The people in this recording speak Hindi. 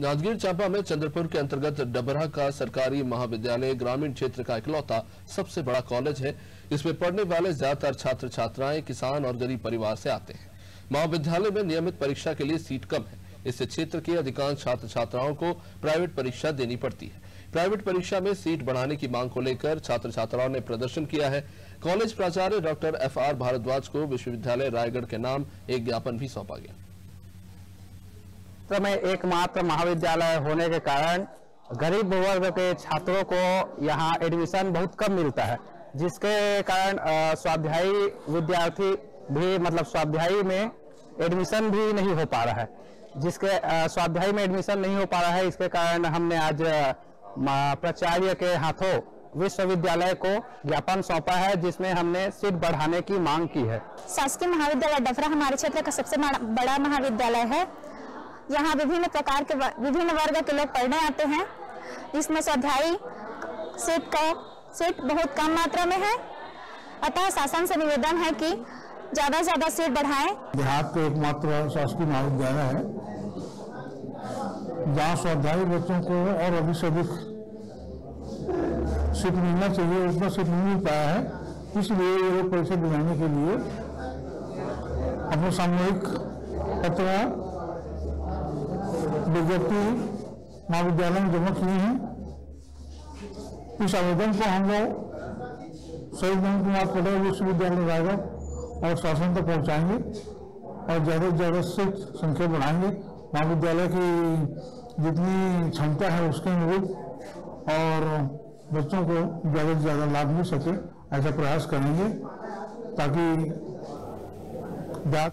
जांजगीर चांपा में चंद्रपुर के अंतर्गत डबरा का सरकारी महाविद्यालय ग्रामीण क्षेत्र का इकलौता सबसे बड़ा कॉलेज है। इसमें पढ़ने वाले ज़्यादातर छात्र छात्राएँ किसान और गरीब परिवार से आते हैं। महाविद्यालय में नियमित परीक्षा के लिए सीट कम है। इससे क्षेत्र के अधिकांश छात्र छात्राओं को प्राइवेट परीक्षा देनी पड़ती है। प्राइवेट परीक्षा में सीट बढ़ाने की मांग को लेकर छात्र छात्राओं ने प्रदर्शन किया है। कॉलेज प्राचार्य डॉक्टर एफ़ आर भारद्वाज को विश्वविद्यालय रायगढ़ के नाम एक ज्ञापन भी सौंपा गया। क्षेत्र में एकमात्र महाविद्यालय होने के कारण गरीब वर्ग के छात्रों को यहाँ एडमिशन बहुत कम मिलता है, जिसके कारण स्वाध्यायी विद्यार्थी भी मतलब स्वाध्यायी में एडमिशन भी नहीं हो पा रहा है। जिसके स्वाध्यायी में एडमिशन नहीं हो पा रहा है, इसके कारण हमने आज प्राचार्य के हाथों विश्वविद्यालय को ज्ञापन सौंपा है, जिसमें हमने सीट बढ़ाने की मांग की है। शासकीय महाविद्यालय डफरा हमारे क्षेत्र का सबसे बड़ा महाविद्यालय है। यहाँ विभिन्न प्रकार के विभिन्न वर्ग के लोग पढ़ने आते हैं। जिसमें स्वाध्यायी सीट का सीट बहुत कम मात्रा में है। अतः शासन से निवेदन है कि ज़्यादा से ज़्यादा सीट बढ़ाएँ। देहात का एकमात्र शासकीय महाविद्यालय है। जहाँ स्वाध्यायी बच्चों को और अधिक से अधिक सीट मिलना चाहिए, उतना सीट नहीं मिल पाया है। इसलिए परीक्षा दिलाने के लिए अपने सामूहिक पत्र विज्ञप्ति महाविद्यालय में जमा किए हैं। इस आवेदन को हम लोग शहीद मोहन कुमार पटेल विश्वविद्यालय रायगढ़ और शासन तक पहुंचाएँगे और ज़्यादा से ज़्यादा सीट संख्या बढ़ाएँगे। महाविद्यालय की जितनी क्षमता है उसके अनुरूप और बच्चों को ज़्यादा से ज़्यादा लाभ मिल सके ऐसा प्रयास करेंगे ताकि जात